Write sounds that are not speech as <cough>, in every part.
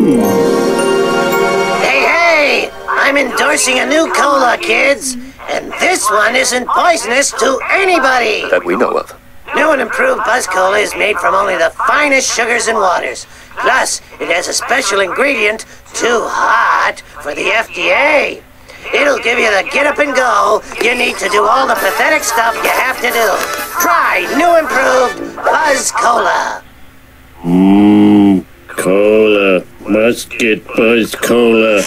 Hey, hey! I'm endorsing a new cola, kids. And this one isn't poisonous to anybody. That we know of. New and improved Buzz Cola is made from only the finest sugars and waters. Plus, it has a special ingredient, too hot, for the FDA. It'll give you the get up and go you need to do all the pathetic stuff you have to do. Try new improved Buzz Cola. Mmm, cola. Must get Buzz Cola.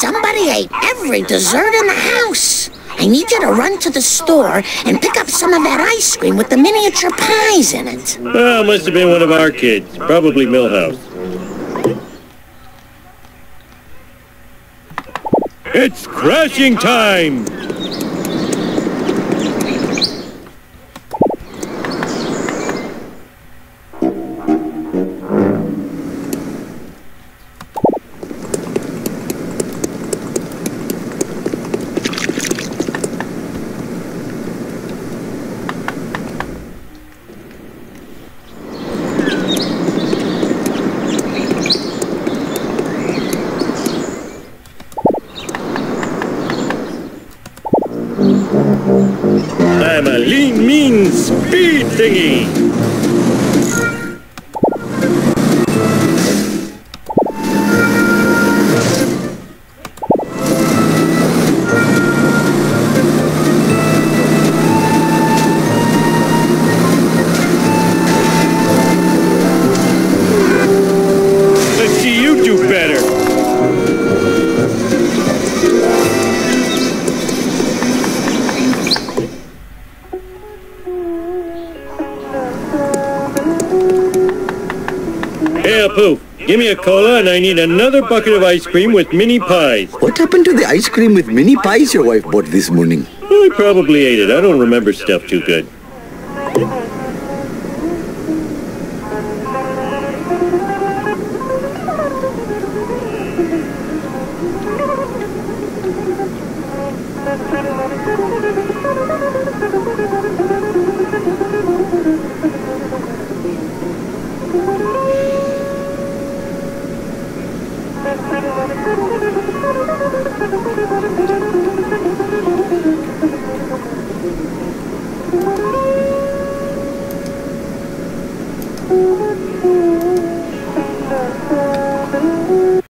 Somebody ate every dessert in the house. I need you to run to the store and pick up some of that ice cream with the miniature pies in it. Oh, must have been one of our kids. Probably Milhouse. It's crashing time! I'm a lean, mean speed thingy! Hey, Apu, give me a cola and I need another bucket of ice cream with mini pies. What happened to the ice cream with mini pies your wife bought this morning? I probably ate it. I don't remember stuff too good. <laughs> Ooh.